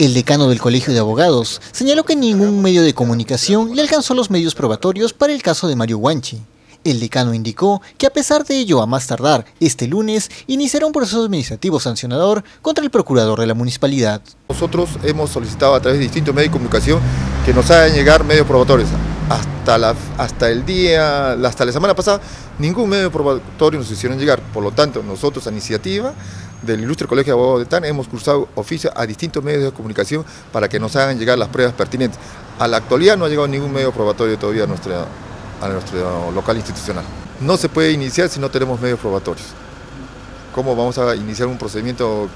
El decano del Colegio de Abogados señaló que ningún medio de comunicación le alcanzó los medios probatorios para el caso de Mario Guanchi. El decano indicó que a pesar de ello, a más tardar este lunes, iniciará un proceso administrativo sancionador contra el procurador de la municipalidad. Nosotros hemos solicitado a través de distintos medios de comunicación que nos hagan llegar medios probatorios. Hasta, el día, hasta la semana pasada, ningún medio probatorio nos hicieron llegar. Por lo tanto, nosotros a iniciativa del Ilustre Colegio de Abogados de TAN hemos cursado oficio a distintos medios de comunicación para que nos hagan llegar las pruebas pertinentes. A la actualidad no ha llegado ningún medio probatorio todavía a, nuestra, a nuestro local institucional. No se puede iniciar si no tenemos medios probatorios. ¿Cómo vamos a iniciar un procedimiento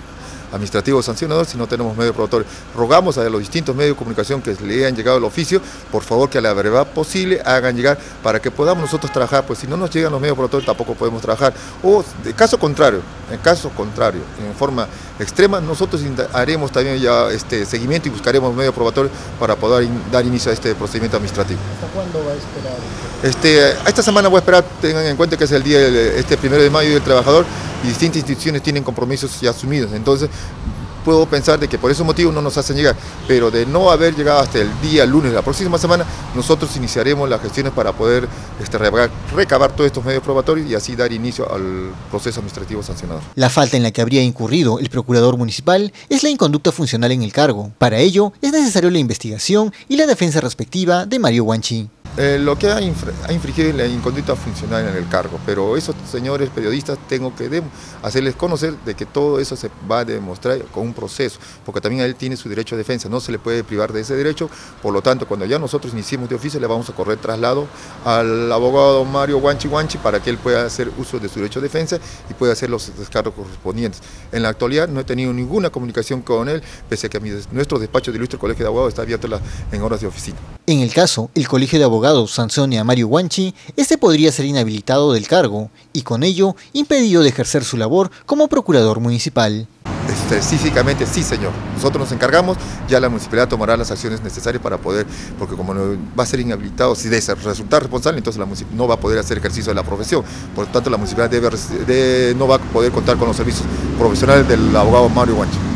administrativo sancionador si no tenemos medio probatorio. Rogamos a los distintos medios de comunicación que le hayan llegado el oficio, por favor que a la brevedad posible hagan llegar para que podamos nosotros trabajar, pues si no nos llegan los medios probatorios tampoco podemos trabajar. O de caso contrario, en caso contrario, en forma extrema, nosotros haremos también ya este seguimiento y buscaremos medios probatorios para poder dar inicio a este procedimiento administrativo. ¿Hasta cuándo va a esperar? Este, esta semana voy a esperar, tengan en cuenta que es el día este primero de mayo del trabajador y distintas instituciones tienen compromisos ya asumidos. Entonces, puedo pensar de que por ese motivo no nos hacen llegar, pero de no haber llegado hasta el día lunes de la próxima semana, nosotros iniciaremos las gestiones para poder este, recabar todos estos medios probatorios y así dar inicio al proceso administrativo sancionador. La falta en la que habría incurrido el procurador municipal es la inconducta funcional en el cargo. Para ello, es necesario la investigación y la defensa respectiva de Mario Guanchi. Eh, lo que ha, infringido la inconducta funcional en el cargo, pero esos señores periodistas tengo que hacerles conocer de que todo eso se va a demostrar con un proceso, porque también él tiene su derecho a defensa, no se le puede privar de ese derecho, por lo tanto, cuando ya nosotros iniciemos de oficio, le vamos a correr traslado al abogado Mario Guanchi Guanchi para que él pueda hacer uso de su derecho a defensa y pueda hacer los descargos correspondientes. En la actualidad no he tenido ninguna comunicación con él, pese a que nuestro despacho de Ilustre Colegio de Abogados está abierto en horas de oficina. En el caso, el Colegio de Abogados abogado sancione a Mario Guanchi, este podría ser inhabilitado del cargo y con ello impedido de ejercer su labor como procurador municipal. Específicamente sí, señor. Nosotros nos encargamos, ya la municipalidad tomará las acciones necesarias para poder, porque como no va a ser inhabilitado, si de resultar responsable, entonces la no va a poder hacer ejercicio de la profesión. Por lo tanto, la municipalidad debe, no va a poder contar con los servicios profesionales del abogado Mario Guanchi.